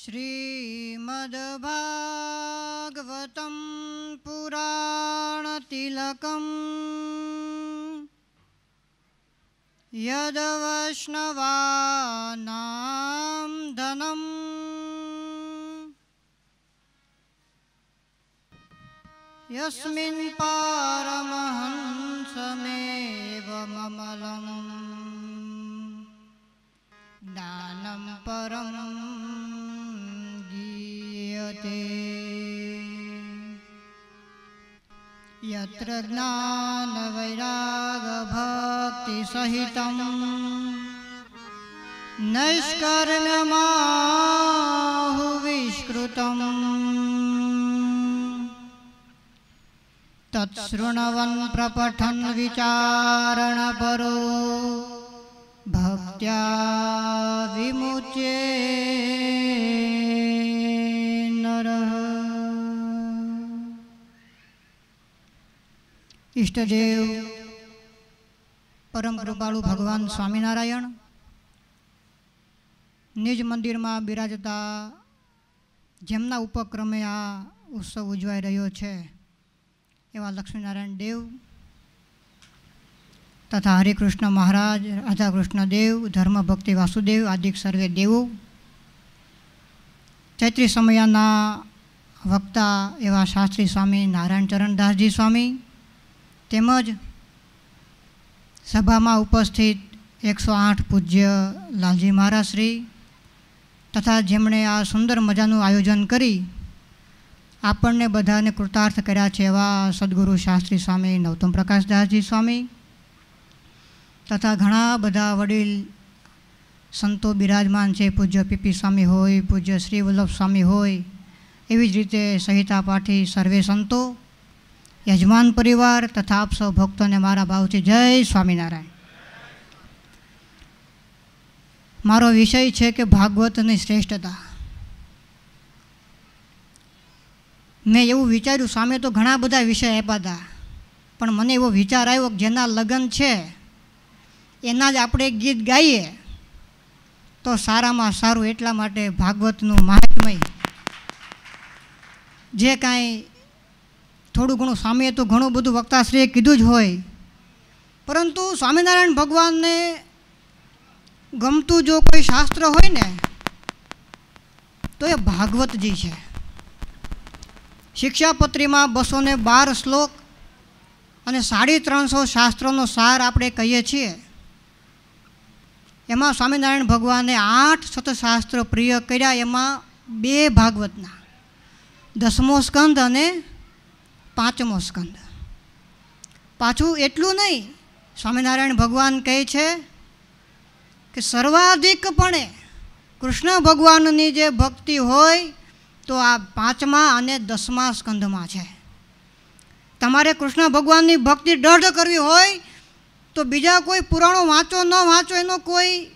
श्रीमद्भागवतं पुराणतिलकम् यदवैष्णवानां धनम् यस्मिन् पारमहंसमेव ममलम् ज्ञानं परं यत्र ज्ञानवैरागभक्तिसहितं नैष्कर्म्यमाहुविष्कृतम् तत्शृण्वन् प्रपठन् विचारणपरो भक्त्या विमुच्ये ઈષ્ટદેવ પરમ કૃપાળુ ભગવાન સ્વામિનારાયણ નિજ મંદિરમાં બિરાજતા જેમના ઉપક્રમે આ ઉત્સવ ઉજવાઈ રહ્યો છે એવા લક્ષ્મીનારાયણ દેવ તથા હરિકૃષ્ણ મહારાજ, રાધાકૃષ્ણ દેવ ધર્મ ભક્તિ વાસુદેવ આદિક સર્વે દેવો. ચૈત્રી સમયના વક્તા એવા શાસ્ત્રી સ્વામી નારાયણ ચરણદાસજી સ્વામી તેમજ સભામાં ઉપસ્થિત એકસો આઠ પૂજ્ય લાલજી મહારાજશ્રી તથા જેમણે આ સુંદર મજાનું આયોજન કરી, આપણને બધાને કૃતાર્થ કર્યા છે એવા સદગુરુ શાસ્ત્રી સ્વામી નવતમ પ્રકાશદાસજી સ્વામી તથા ઘણા બધા વડીલ સંતો બિરાજમાન છે, પૂજ્ય પીપી સ્વામી હોય, પૂજ્ય શ્રી વલ્લભ સ્વામી હોય, એવી જ રીતે સહિતા પાઠી સર્વે સંતો યજમાન પરિવાર તથા આપ સૌ ભક્તોને મારા ભાવથી જય સ્વામિનારાયણ. મારો વિષય છે કે ભાગવતની શ્રેષ્ઠતા. મેં એવું વિચાર્યું સામે તો ઘણા બધા વિષય આપ્યા હતા, પણ મને એવો વિચાર આવ્યો કે જેના લગ્ન છે, એના જ આપણે ગીત ગાઈએ, તો સારામાં સારું એટલા માટે ભાગવતનું મહાત્મય. જે કાંઈ થોડું ઘણું સામે તો ઘણું બધું વક્તાશ્રીએ કીધું જ હોય. પરંતુ સ્વામિનારાયણ ભગવાનને ગમતું જો કોઈ શાસ્ત્ર હોય ને, તો એ ભાગવતજી છે. શિક્ષાપત્રીમાં બસો ને બાર શ્લોક અને સાડી ત્રણસો શાસ્ત્રોનો સાર આપણે કહીએ છીએ. એમાં સ્વામિનારાયણ ભગવાને આઠ શતશાસ્ત્ર પ્રિય કર્યા, એમાં બે ભાગવતના. દસમો સ્કંદ અને પાંચમો સ્કંદ. પાછું એટલું નહીં. સ્વામિનારાયણ ભગવાન કહે છે કે સર્વાધિકપણે કૃષ્ણ ભગવાનની જે ભક્તિ હોય તો આ પાંચમા અને દસમા સ્કંદમાં છે. તમારે કૃષ્ણ ભગવાનની ભક્તિ દઢ કરવી હોય તો બીજા કોઈ પુરાણો વાંચો, ન વાંચો, એનો કોઈ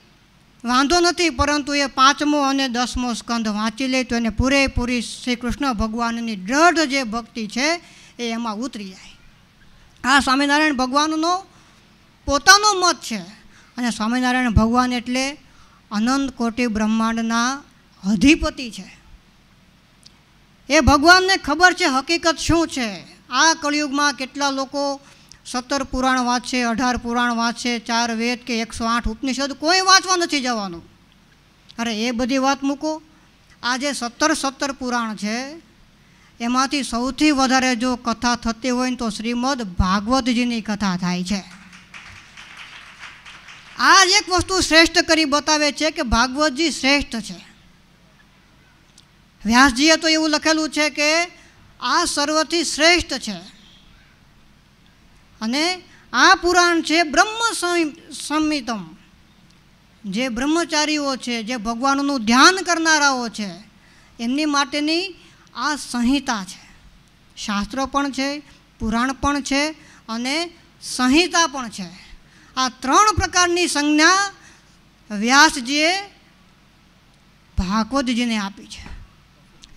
વાંધો નથી, પરંતુ એ પાંચમો અને દસમો સ્કંદ વાંચી લે તો એને પૂરેપૂરી શ્રી કૃષ્ણ ભગવાનની દ્રઢ જે ભક્તિ છે એ એમાં ઉતરી જાય. આ સ્વામિનારાયણ ભગવાનનો પોતાનો મત છે. અને સ્વામિનારાયણ ભગવાન એટલે અનંત કોટી બ્રહ્માંડના અધિપતિ છે. એ ભગવાનને ખબર છે હકીકત શું છે? આ કળિયુગમાં કેટલા લોકો સત્તર પુરાણ વાંચશે, અઢાર પુરાણ વાંચશે, ચાર વેદ કે એકસો આઠ ઉપનિષદ કોઈ વાંચવા નથી જવાનું. અરે એ બધી વાત મૂકો. આ જે સત્તર સત્તર પુરાણ છે. એમાંથી સૌથી વધારે જો કથા થતી હોય ને તો શ્રીમદ ભાગવતજીની કથા થાય છે. આ એક વસ્તુ શ્રેષ્ઠ કરી બતાવે છે કે ભાગવતજી શ્રેષ્ઠ છે. વ્યાસજીએ તો એવું લખેલું છે કે આ સર્વથી શ્રેષ્ઠ છે. અને આ પુરાણ છે બ્રહ્મ સંમિતમ. જે બ્રહ્મચારીઓ છે, જે ભગવાનનું ધ્યાન કરનારાઓ છે, એમની માટેની આ સંહિતા છે. શાસ્ત્રો પણ છે, પુરાણ પણ છે અને સંહિતા પણ છે. આ ત્રણ પ્રકારની સંજ્ઞા વ્યાસજીએ ભાગવતજીને આપી છે.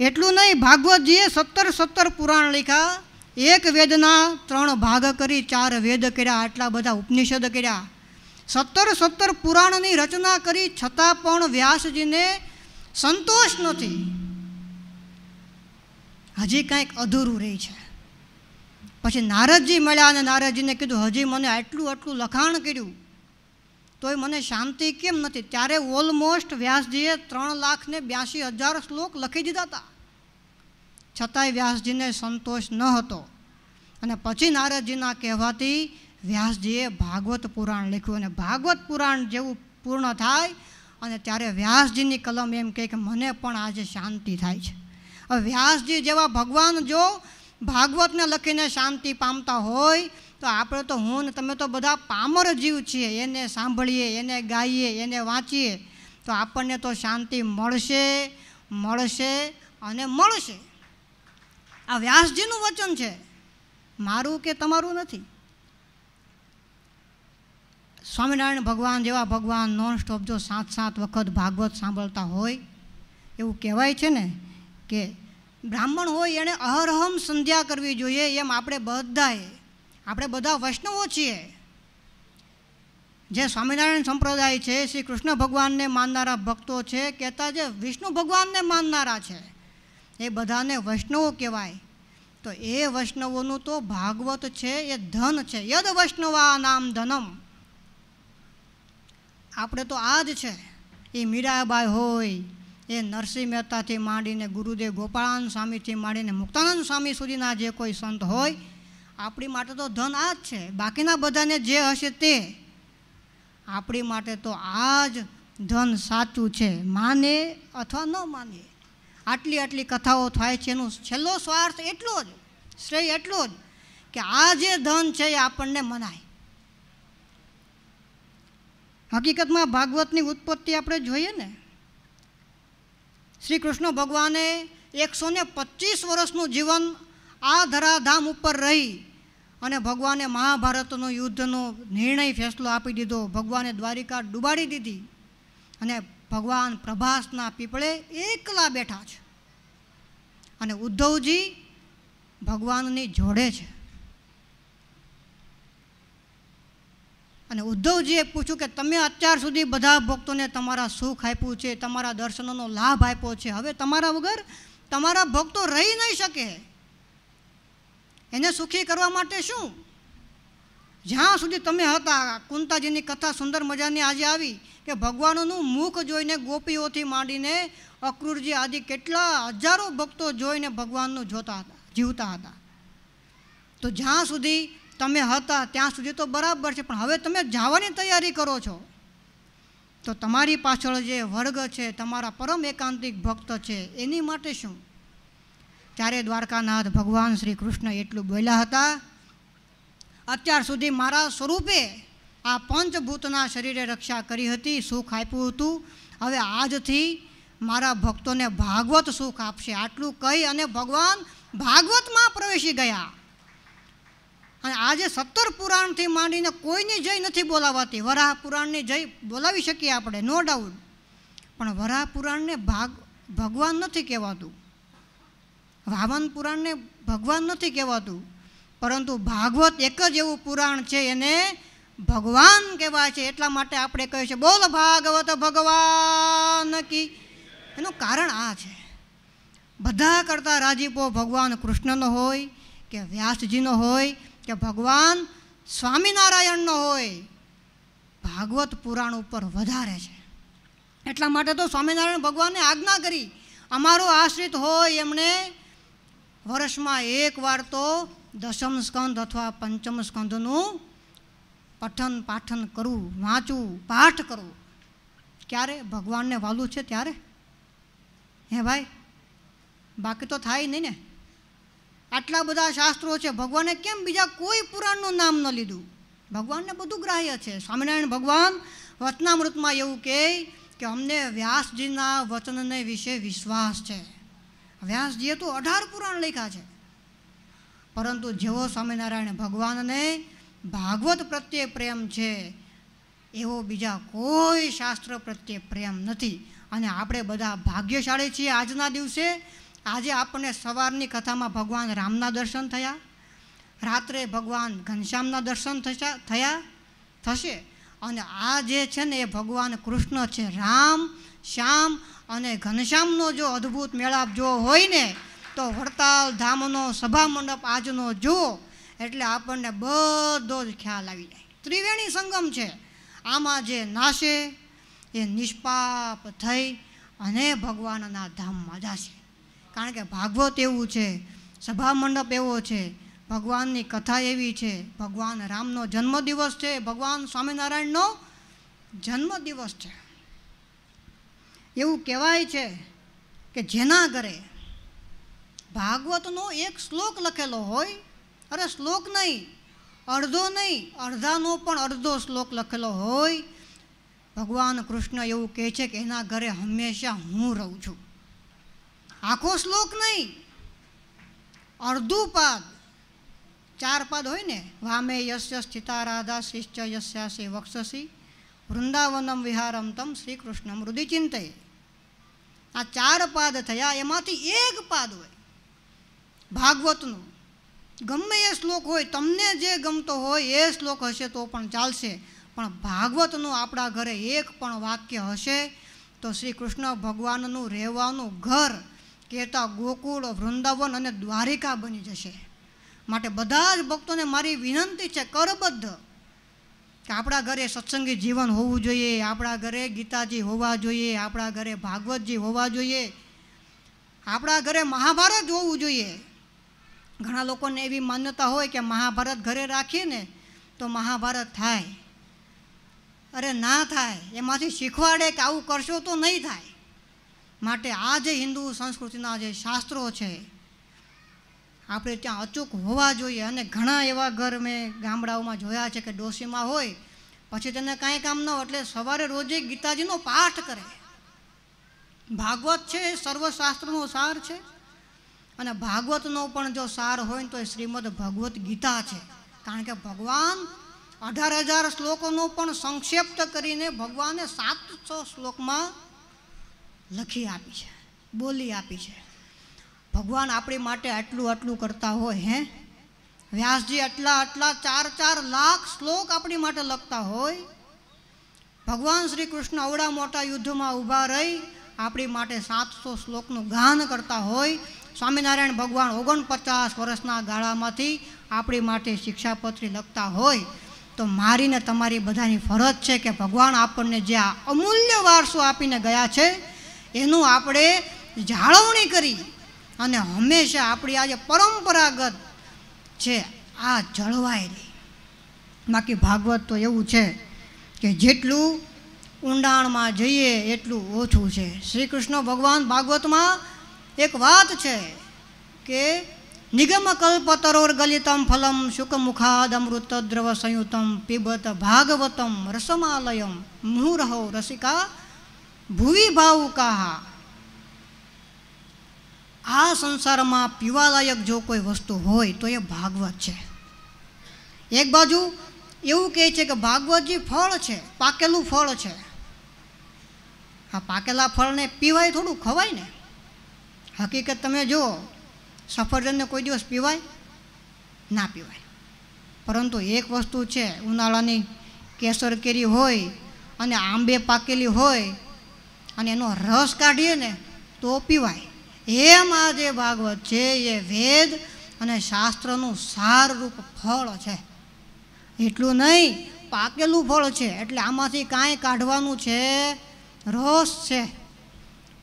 એટલું નહીં, ભાગવતજીએ સત્તર સત્તર પુરાણ લખ્યા. એક વેદના ત્રણ ભાગ કરી, ચાર વેદ કર્યા, આટલા બધા ઉપનિષદ કર્યા. સત્તર સત્તર પુરાણની રચના કરી, છતાં પણ વ્યાસજીને સંતોષ નથી. હજી કાંઈક અધૂરું રહે છે. પછી નારદજી મળ્યા અને નારદજીને કીધું, હજી મને આટલું આટલું લખાણ કર્યું. તોય મને શાંતિ કેમ નથી? ત્યારે ઓલમોસ્ટ વ્યાસજીએ ત્રણ લાખ ને બ્યાસી હજાર શ્લોક લખી દીધા હતા. છતાંય વ્યાસજીને સંતોષ ન હતો. અને પછી નારદજીના કહેવાથી વ્યાસજીએ ભાગવત પુરાણ લખ્યું અને ભાગવત પુરાણ જેવું પૂર્ણ થાય અને ત્યારે વ્યાસજીની કલમ એમ કહે કે મને પણ આજે શાંતિ થાય છે. વ્યાસજી જેવા ભગવાન જો ભાગવતને લખીને શાંતિ પામતા હોય, તો આપણે તો હું ને તમે તો બધા પામર જીવ છીએ. એને સાંભળીએ, એને ગાઈએ, એને વાંચીએ. તો આપણને તો શાંતિ મળશે મળશે અને મળશે. આ વ્યાસજીનું વચન છે. મારું કે તમારું નથી? સ્વામિનારાયણ ભગવાન જેવા ભગવાન નોન સ્ટોપ જો સાત સાત વખત ભાગવત સાંભળતા હોય, એવું કહેવાય છે ને? કે બ્રાહ્મણ હોય એણે અહરહમ સંધ્યા કરવી જોઈએ એમ આપણે બધાએ. આપણે બધા વૈષ્ણવો છીએ. જે સ્વામિનારાયણ સંપ્રદાય છે, શ્રી કૃષ્ણ ભગવાનને માનનારા ભક્તો છે, કહેતા જે વિષ્ણુ ભગવાનને માનનારા છે. એ બધાને વૈષ્ણવો કહેવાય. તો એ વૈષ્ણવોનું તો ભાગવત છે, એ ધન છે. યદ વૈષ્ણવા નામ ધનમ. આપણે તો આ જ છે. એ મીરાબાઈ હોય એ નરસિંહ મહેતાથી માંડીને ગુરુદેવ ગોપાળાનંદ સ્વામીથી માંડીને મુક્તાનંદ સ્વામી સુધીના જે કોઈ સંત હોય, આપણી માટે તો ધન આ જ છે. બાકીના બધાને જે હશે તે આપણી માટે તો આ જ ધન સાચું છે. માને અથવા ન માને, આટલી આટલી કથાઓ થાય છે. એનું છેલ્લો સ્વાર્થ એટલો જ, શ્રેય એટલો જ કે આ જે ધન છે એ આપણને મનાય. હકીકતમાં ભાગવતની ઉત્પત્તિ આપણે જોઈએ ને શ્રી કૃષ્ણ ભગવાને એકસો ને પચીસ વર્ષનું જીવન આ ધરાધામ ઉપર રહી અને ભગવાને મહાભારતનો યુદ્ધનો નિર્ણય ફેસલો આપી દીધો. ભગવાને દ્વારિકા ડૂબાડી દીધી અને ભગવાન પ્રભાસના પીપળે એકલા બેઠા છે. અને ઉદ્ધવજી ભગવાનની જોડે છે. અને ઉદ્ધવજીએ પૂછ્યું કે તમે અત્યાર સુધી બધા ભક્તોને તમારા સુખ આપ્યું છે, તમારા દર્શનોનો લાભ આપ્યો છે. હવે તમારા વગર તમારા ભક્તો રહી નહીં શકે. એને સુખી કરવા માટે શું? જ્યાં સુધી તમે હતા, કુંતાજીની કથા સુંદર મજાની આજે આવી કે ભગવાનનું મુખ જોઈને ગોપીઓથી માંડીને અક્રૂરજી આદિ કેટલા હજારો ભક્તો જોઈને ભગવાનનું જોતા હતા, જીવતા હતા. તો જ્યાં સુધી તમે હતા ત્યાં સુધી તો બરાબર છે, પણ હવે તમે જવાની તૈયારી કરો છો. તો તમારી પાછળ જે વર્ગ છે, તમારા પરમ એકાંતિક ભક્ત છે, એની માટે શું? ત્યારે દ્વારકાનાથ ભગવાન શ્રી કૃષ્ણ એટલું બોલ્યા હતા, અત્યાર સુધી મારા સ્વરૂપે આ પંચભૂતના શરીરે રક્ષા કરી હતી, સુખ આપ્યું હતું. હવે આજથી મારા ભક્તોને ભાગવત સુખ આપશે. આટલું કહી અને ભગવાન ભાગવતમાં પ્રવેશી ગયા. અને આજે સત્તર પુરાણથી માંડીને કોઈની જય નથી બોલાવાતી. વરાહ પુરાણની જય બોલાવી શકીએ આપણે, નો ડાઉટ પણ વરાહ પુરાણને ભાગ, ભગવાન નથી કહેવાતું. વામન પુરાણને ભગવાન નથી કહેવાતું. પરંતુ ભાગવત એક જ એવું પુરાણ છે, એને ભગવાન કહેવાય છે. એટલા માટે આપણે કહીએ છીએ બોલ ભાગવત ભગવાન કી. એનું કારણ આ છે. બધા કરતાં રાજીપો ભગવાન કૃષ્ણનો હોય કે વ્યાસજીનો હોય કે ભગવાન સ્વામિનારાયણનો હોય, ભાગવત પુરાણ ઉપર વધારે છે. એટલા માટે તો સ્વામિનારાયણ ભગવાને આજ્ઞા કરી, અમારો આશ્રિત હોય એમણે વર્ષમાં એક વાર તો દશમ સ્કંદ અથવા પંચમ સ્કંદનું પઠન પાઠન કરવું, વાંચવું, પાઠ કરવું. ક્યારે? ભગવાનને વાલું છે ત્યારે? હે ભાઈ, બાકી તો થાય નહીં ને. આટલા બધા શાસ્ત્રો છે. ભગવાને કેમ બીજા કોઈ પુરાણનું નામ ન લીધું? ભગવાનને બધું ગ્રાહ્ય છે. સ્વામિનારાયણ ભગવાન વચનામૃતમાં એવું કહે કે અમને વ્યાસજીના વચનને વિશે વિશ્વાસ છે. વ્યાસજીએ તો અઢાર પુરાણ લખ્યા છે. પરંતુ જેવો સ્વામિનારાયણ ભગવાનને ભાગવત પ્રત્યે પ્રેમ છે, એવો બીજા કોઈ શાસ્ત્ર પ્રત્યે પ્રેમ નથી. અને આપણે બધા ભાગ્યશાળી છીએ આજના દિવસે આજે આપણને સવારની કથામાં ભગવાન રામના દર્શન થયા. રાત્રે ભગવાન ઘનશ્યામના દર્શન થયા, થશે. અને આ જે છે ને એ ભગવાન કૃષ્ણ છે. રામ, શ્યામ અને ઘનશ્યામનો જો અદ્ભુત મેળાપ જો હોય ને, તો વડતાલ ધામનો, સભા મંડપ આજનો જુઓ. એટલે આપણને બધો જ ખ્યાલ આવી જાય. ત્રિવેણી સંગમ છે. આમાં જે નાશે, એ નિષ્પાપ થઈ અને ભગવાનના ધામમાં જશે. કારણ કે ભાગવત એવું છે, સભા મંડપ એવો છે, ભગવાનની કથા એવી છે, ભગવાન રામનો જન્મદિવસ છે, ભગવાન સ્વામિનારાયણનો જન્મદિવસ છે. એવું કહેવાય છે કે જેના ઘરે ભાગવતનો એક શ્લોક લખેલો હોય, અરે શ્લોક નહીં, અડધો નહીં, અડધાનો પણ અડધો શ્લોક લખેલો હોય, ભગવાન કૃષ્ણ એવું કહે છે કે એના ઘરે હંમેશા હું રહું છું. આખો શ્લોક નહીં. અડધું પાદ. ચાર પાદ હોય ને, વામે યસ્ય સ્થિતા રાધા શિષ્ય યસ્યાસી વક્ષસી, વૃંદાવનમ વિહારમ તમ શ્રી કૃષ્ણ મૃદિ આ ચાર પાદ થયા, એમાંથી એક પાદ હોય. ભાગવતનું. ગમે એ શ્લોક હોય, તમને જે ગમતો હોય, એ શ્લોક હશે તો પણ ચાલશે. પણ ભાગવતનું આપણા ઘરે એક પણ વાક્ય હશે, તો શ્રી કૃષ્ણ ભગવાનનું રહેવાનું ઘર કહેતા ગોકુળ, વૃંદાવન અને દ્વારિકા બની જશે. માટે બધા જ ભક્તોને મારી વિનંતી છે, કરબદ્ધ. કે આપણા ઘરે સત્સંગી જીવન હોવું જોઈએ, આપણા ઘરે ગીતાજી હોવા જોઈએ, આપણા ઘરે ભાગવતજી હોવા જોઈએ. આપણા ઘરે મહાભારત હોવું જોઈએ. ઘણા લોકોને એવી માન્યતા હોય કે મહાભારત ઘરે રાખીએ ને તો મહાભારત થાય. અરે ના થાય. એમાંથી શીખવાડે કે આવું કરશો તો નહીં થાય. માટે આ જે હિન્દુ સંસ્કૃતિના જે શાસ્ત્રો છે, આપણે ત્યાં અચૂક હોવા જોઈએ. અને ઘણા એવા ઘર મેં ગામડાઓમાં જોયા છે કે ડોસીમાં હોય, પછી તેને કાંઈ કામ ન હોય, એટલે સવારે રોજે ગીતાજીનો પાઠ કરે. ભાગવત છે, એ સર્વશાસ્ત્રનો સાર છે. અને ભાગવતનો પણ જો સાર હોય ને તો એ શ્રીમદ ભગવદ્ ગીતા છે. કારણ કે ભગવાન અઢાર હજાર શ્લોકોનો પણ સંક્ષેપ્ત કરીને ભગવાને સાતસો શ્લોકમાં લખી આપી છે, બોલી આપી છે. ભગવાન આપણી માટે આટલું આટલું કરતા હોય, હે? વ્યાસજી, આટલા આટલા ચાર ચાર લાખ શ્લોક આપણી માટે લખતા હોય. ભગવાન શ્રી કૃષ્ણ અવડા મોટા યુદ્ધમાં ઊભા રહી, આપણી માટે સાતસો શ્લોકનું ગાન કરતા હોય. સ્વામિનારાયણ ભગવાન ઓગણપચાસ વર્ષના ગાળામાંથી આપણી માટે શિક્ષાપત્રી લખતા હોય. તો મારીને તમારી બધાની ફરજ છે કે ભગવાન આપણને જે આ અમૂલ્ય વારસો આપીને ગયા છે એનું આપણે જાળવણી કરી અને હંમેશા આપણી આજે પરંપરાગત છે, આ જળવાઈ રહી. બાકી ભાગવત તો એવું છે કે જેટલું ઊંડાણમાં જઈએ એટલું ઓછું છે. શ્રી કૃષ્ણ ભગવાન ભાગવતમાં એક વાત છે કે નિગમ કલ્પતરોર ગલિતમ ફલમ શુકમુખાદ અમૃત દ્રવ સંયુતમ પીબત ભાગવતમ રસમાલયમ મુહુરહો રસિકા ભુવિ કાહા આ સંસારમાં પીવાલાયક જો કોઈ વસ્તુ હોય તો એ ભાગવત છે. એક બાજુ એવું કહે છે કે ભાગવતજી ફળ છે, પાકેલું ફળ છે. આ પાકેલા ફળને પીવાય થોડું ખવાય ને? હકીકત તમે જુઓ, સફરજનને કોઈ દિવસ પીવાય? ના પીવાય. પરંતુ એક વસ્તુ છે, ઉનાળાની કેસર કેરી હોય અને આંબે પાકેલી હોય અને એનો રસ કાઢીએ ને તો પીવાય. એમ આ જે ભાગવત છે, એ વેદ અને શાસ્ત્રનું સારરૂપ ફળ છે. એટલું નહીં, પાકેલું ફળ છે, એટલે આમાંથી કાંઈ કાઢવાનું છે, રસ છે.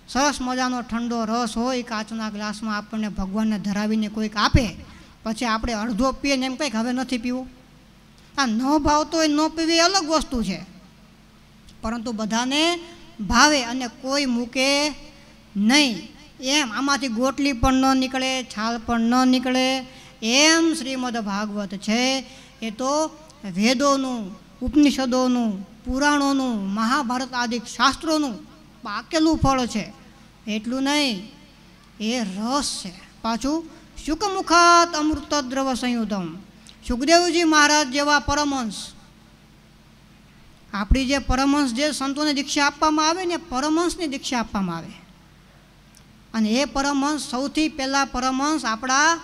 સરસ મજાનો ઠંડો રસ હોય, કાચના ગ્લાસમાં આપણને ભગવાનને ધરાવીને કોઈક આપે, પછી આપણે અડધો પીએ ને એમ કંઈક હવે નથી પીવું. આ ન ભાવતો હોય ન પીવી અલગ વસ્તુ છે. પરંતુ બધાને ભાવે અને કોઈ મૂકે નહીં. એમ આમાંથી ગોટલી પણ ન નીકળે, છાલ પણ ન નીકળે. એમ શ્રીમદ ભાગવત છે. એ તો વેદોનું, ઉપનિષદોનું, પુરાણોનું, મહાભારત આદિ શાસ્ત્રોનું પાકેલું ફળ છે. એટલું નહીં, એ રસ છે. પાછું શુકમુખાત અમૃત દ્રવ સંયુતમ સુખદેવજી મહારાજ જેવા પરમહંસ આપણી જે પરમહંસ જે સંતોને દીક્ષા આપવામાં આવે ને પરમહંસની દીક્ષા આપવામાં આવે. અને એ પરમહંસ સૌથી પહેલાં પરમહંસ આપણા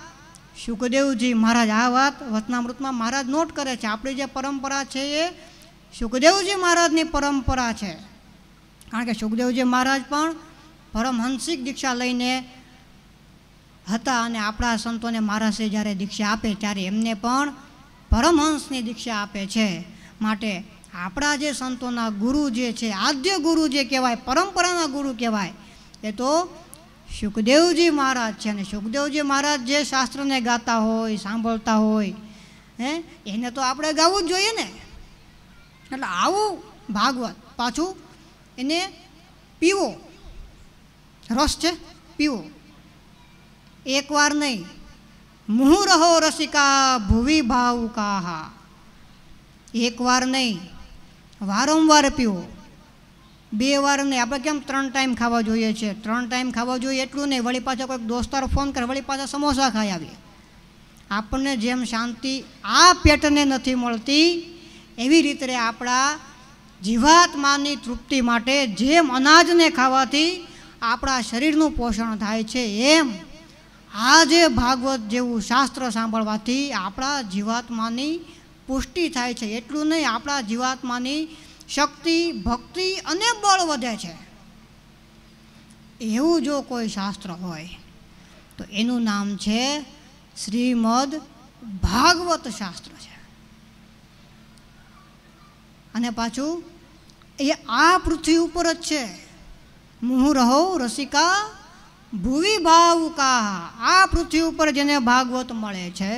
સુખદેવજી મહારાજ, આ વાત વચનામૃતમાં મહારાજ નોટ કરે છે. આપણી જે પરંપરા છે એ સુખદેવજી મહારાજની પરંપરા છે. કારણ કે સુખદેવજી મહારાજ પણ પરમહંસિક દીક્ષા લઈને હતા અને આપણા સંતોને મહારાજે જ્યારે દીક્ષા આપે ત્યારે એમને પણ પરમહંસની દીક્ષા આપે છે. માટે આપણા જે સંતોના ગુરુ જે છે, આદ્ય ગુરુ જે કહેવાય, પરંપરાના ગુરુ કહેવાય, એ તો સુખદેવજી મહારાજ છે અને સુખદેવજી મહારાજ જે શાસ્ત્રને ગાતા હોય, સાંભળતા હોય, હે, એને તો આપણે ગાવું જ જોઈએ ને. એટલે આવું ભાગવત પાછું એને પીવો. રસ છે, પીવો. એકવાર નહીં. મુહુ રહો રસિકા ભુવી ભાવુકાહા એકવાર નહીં. વારંવાર પીવો. બે વાર નહીં, આપણે કેમ ત્રણ ટાઈમ ખાવા જોઈએ છે? ત્રણ ટાઈમ ખાવા જોઈએ એટલું નહીં, વળી પાછા કોઈક દોસ્તારો ફોન કરે, વળી પાછા સમોસા ખાઈ આવીએ. આપણને જેમ શાંતિ આ પેટને નથી મળતી, એવી રીતે આપણા જીવાત્માની તૃપ્તિ માટે જેમ અનાજને ખાવાથી આપણા શરીરનું પોષણ થાય છે, એમ આ જે ભાગવત જેવું શાસ્ત્ર સાંભળવાથી આપણા જીવાત્માની પુષ્ટિ થાય છે. એટલું નહીં, આપણા જીવાત્માની શક્તિ, ભક્તિ અને બળ વધે છે. એવું જો કોઈ શાસ્ત્ર હોય, તો એનું નામ છે શ્રીમદ ભાગવત શાસ્ત્ર છે. અને પાછું, એ આ પૃથ્વી ઉપર જ છે. હું રહો રસિકા ભૂવિ ભાવુકા આ પૃથ્વી ઉપર જેને ભાગવત મળે છે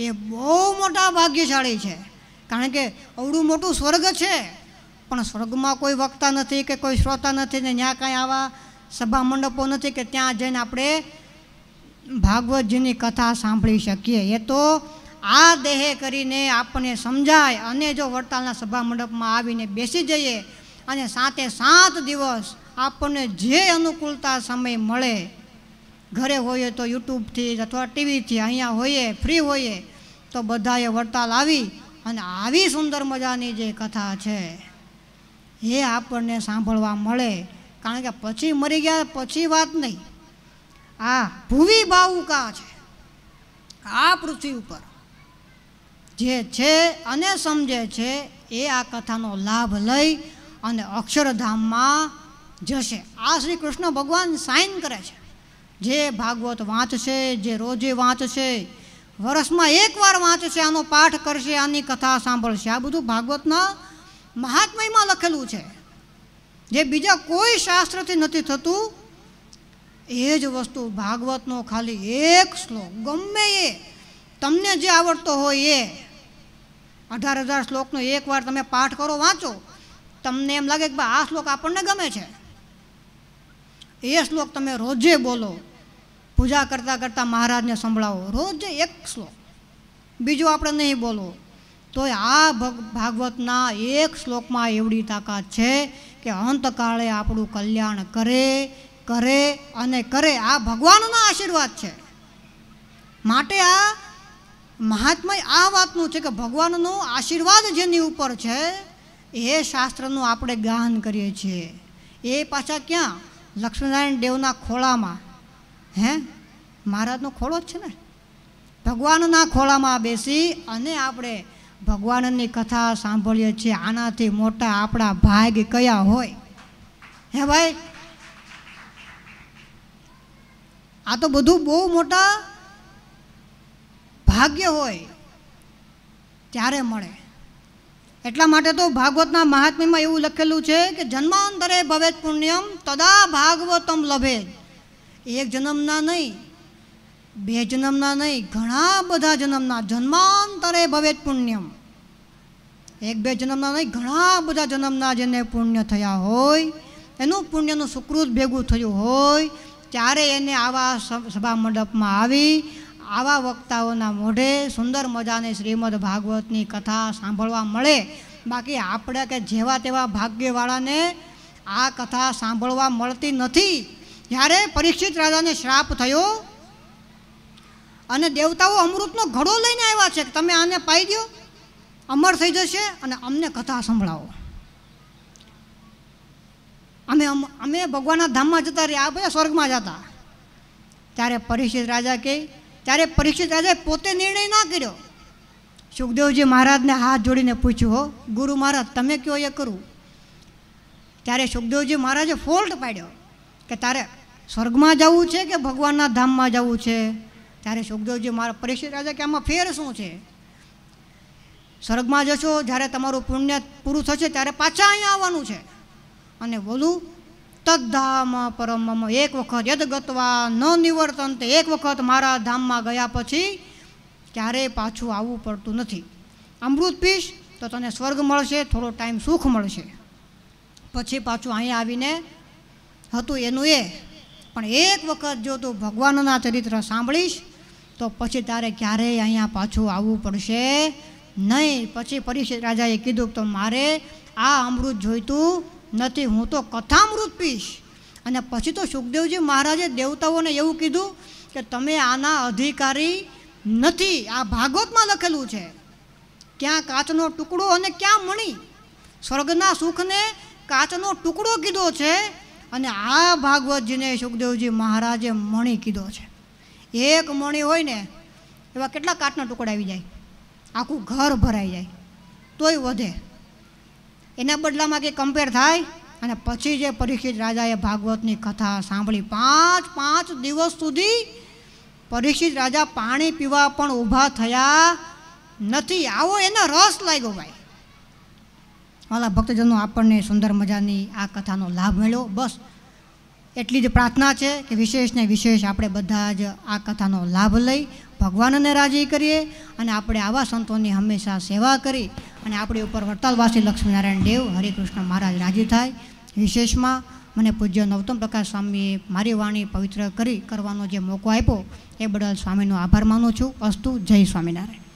એ બહુ મોટા ભાગ્યશાળી છે. કારણ કે અવડું મોટું સ્વર્ગ છે. પણ સ્વર્ગમાં કોઈ વક્તા નથી કે કોઈ શ્રોતા નથી ને ત્યાં કાંઈ આવા સભા મંડપો નથી કે ત્યાં જઈને આપણે ભાગવતજીની કથા સાંભળી શકીએ. એ તો આ દેહે કરીને આપણને સમજાય અને જો વડતાલના સભા મંડપમાં આવીને બેસી જઈએ અને સાતે સાત દિવસ આપણને જે અનુકૂળતા સમય મળે ઘરે હોઈએ તો યુટ્યુબથી અથવા ટીવીથી અહીંયા હોઈએ ફ્રી હોઈએ, તો બધાએ વડતાલ આવી અને આવી સુંદર મજાની જે કથા છે, એ આપણને સાંભળવા મળે. કારણ કે પછી મરી ગયા પછી વાત નહીં. આ ભૂવી બાવુકા છે, આ પૃથ્વી ઉપર. જે છે અને સમજે છે, એ આ કથાનો લાભ લઈ અને અક્ષરધામમાં જશે. આ શ્રી કૃષ્ણ ભગવાન સાઇન કરે છે. જે ભાગવત વાંચશે, જે રોજે વાંચશે વર્ષમાં એકવાર વાંચશે, આનો પાઠ કરશે, આની કથા સાંભળશે. આ બધું ભાગવતના મહાત્મયમાં લખેલું છે. જે બીજા કોઈ શાસ્ત્રથી નથી થતું, એ જ વસ્તુ ભાગવતનો ખાલી એક શ્લોક. ગમે એ, તમને જે આવડતો હોય એ. અઢાર હજાર શ્લોકનો એકવાર તમે પાઠ કરો, વાંચો. તમને એમ લાગે કે આ શ્લોક આપણને ગમે છે. એ શ્લોક તમે રોજે બોલો. પૂજા કરતાં કરતાં મહારાજને સંભળાવો. રોજ એક શ્લોક. બીજું આપણે નહીં બોલવો. તોય આ ભાગવતના એક શ્લોકમાં એવડી તાકાત છે કે અંતકાળે આપણું કલ્યાણ કરે કરે અને કરે. આ ભગવાનના આશીર્વાદ છે. માટે આ મહાત્મય આ વાતનું છે કે ભગવાનનો આશીર્વાદ જેની ઉપર છે, એ શાસ્ત્રનું આપણે ગાન કરીએ છીએ. એ પાછા ક્યાં? લક્ષ્મીનારાયણ દેવના ખોળામાં. હે? મહારાજનો ખોળો જ છે ને? ભગવાનના ખોળામાં બેસી અને આપણે ભગવાનની કથા સાંભળીએ છીએ. આનાથી મોટા આપણા ભાગ કયા હોય? હે ભાઈ? આ તો બધું બહુ મોટા ભાગ્ય હોય. ત્યારે મળે. એટલા માટે તો ભાગવતના મહાત્મ્યમાં એવું લખેલું છે કે જન્માંતરે ભવેત પુણ્યમ તદા ભાગવતમ લભે એક જન્મના નહીં, બે જન્મના નહીં, ઘણા બધા જન્મના, જન્માંતરે ભવેત પુણ્યમ. એક બે જન્મના નહીં, ઘણા બધા જન્મના જેને પુણ્ય થયા હોય, એનું પુણ્યનું સુકૃત ભેગું થયું હોય, ત્યારે એને આવા સભા મંડપમાં આવી, આવા વક્તાઓના મોઢે સુંદર મજાની શ્રીમદ ભાગવતની કથા સાંભળવા મળે. બાકી આપણે કે જેવા તેવા ભાગ્યવાળાને આ કથા સાંભળવા મળતી નથી. જ્યારે પરીક્ષિત રાજાને શ્રાપ થયો અને દેવતાઓ અમૃતનો ઘડો લઈને આવ્યા છે કે તમે આને પાઈ દો અમર થઈ જશે અને અમને કથા સંભળાવો. અમે અમે ભગવાનના ધામમાં જતા રહ્યા, આ બધા સ્વર્ગમાં જતા. ત્યારે પરીક્ષિત રાજા કહે, ત્યારે પરીક્ષિત રાજાએ પોતે નિર્ણય ના કર્યો. સુખદેવજી મહારાજને હાથ જોડીને પૂછ્યું, હો, ગુરુ મહારાજ, તમે કયો એ કરું? ત્યારે સુખદેવજી મહારાજે ફોલ્ટ પાડ્યો કે તારે સ્વર્ગમાં જવું છે કે ભગવાનના ધામમાં જવું છે? ત્યારે સુખદેવજી મારા પરીક્ષિત રાજા કે આમાં ફેર શું છે? સ્વર્ગમાં જશો, જ્યારે તમારું પુણ્ય પૂરું થશે, ત્યારે પાછા અહીંયા આવવાનું છે. અને બોલું, તદ્ધામ પરમ એક વખત યદ ગતવા ન નિવર્તન એક વખત મારા ધામમાં ગયા પછી ક્યારેય પાછું આવવું પડતું નથી. અમૃત પીશ, તો તને સ્વર્ગ મળશે, થોડો ટાઈમ સુખ મળશે. પછી પાછું અહીંયા આવીને હતું એનું એ પણ એક વખત જો તું ભગવાનના ચરિત્ર સાંભળીશ, તો પછી તારે ક્યારેય અહીંયા પાછું આવવું પડશે નહીં. પછી પરીક્ષિત રાજાએ કીધું તો મારે આ અમૃત જોઈતું નથી, હું તો કથામૃત પીશ. અને પછી તો સુખદેવજી મહારાજે દેવતાઓને એવું કીધું કે તમે આના અધિકારી નથી. આ ભાગવતમાં લખેલું છે, ક્યાં કાચનો ટુકડો અને ક્યાં મણી. સ્વર્ગના સુખને કાચનો ટુકડો કીધો છે અને આ ભાગવતજીને સુખદેવજી મહારાજે મણી કીધો છે. એક મણી હોય ને, એવા કેટલા કાટના ટુકડા આવી જાય. આખું ઘર ભરાઈ જાય. તોય વધે. એના બદલામાં કે કમ્પેર થાય? અને પછી જે પરીક્ષિત રાજાએ ભાગવતની કથા સાંભળી, પાંચ પાંચ દિવસ સુધી પરીક્ષિત રાજા પાણી પીવા પણ ઊભા થયા નથી. આવો એને રસ લાગ્યો ભાઈ. વાલા ભક્તજનો આપણને સુંદર મજાની આ કથાનો લાભ મળ્યો. બસ એટલી જ પ્રાર્થના છે કે વિશેષને વિશેષ આપણે બધા જ આ કથાનો લાભ લઈ ભગવાનને રાજી કરીએ અને આપણે આવા સંતોની હંમેશા સેવા કરી અને આપણી ઉપર વડતાલવાસી લક્ષ્મીનારાયણ દેવ, હરિકૃષ્ણ મહારાજ રાજી થાય. વિશેષમાં મને પૂજ્ય નવતમ પ્રકાશ સ્વામીએ મારી વાણી પવિત્ર કરી કરવાનો જે મોકો આપ્યો, એ બદલ સ્વામીનો આભાર માનું છું. અસ્તુ જય સ્વામિનારાયણ.